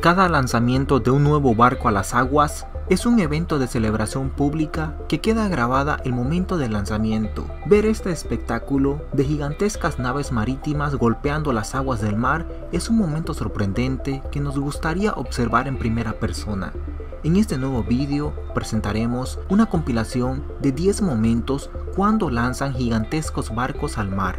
Cada lanzamiento de un nuevo barco a las aguas es un evento de celebración pública que queda grabada el momento del lanzamiento. Ver este espectáculo de gigantescas naves marítimas golpeando las aguas del mar es un momento sorprendente que nos gustaría observar en primera persona. En este nuevo vídeo presentaremos una compilación de 10 momentos cuando lanzan gigantescos barcos al mar.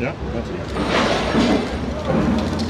Yeah, that's it.